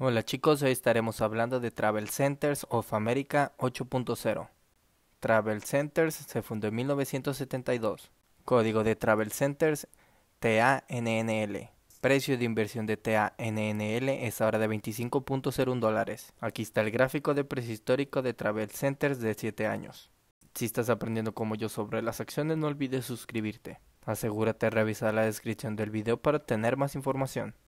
Hola chicos, hoy estaremos hablando de Travel Centers of America 8.0. Travel Centers se fundó en 1972. Código de Travel Centers TANNL. Precio de inversión de TANNL es ahora de 25.01 dólares. Aquí está el gráfico de precio histórico de Travel Centers de 7 años. Si estás aprendiendo como yo sobre las acciones, no olvides suscribirte. Asegúrate de revisar la descripción del video para obtener más información.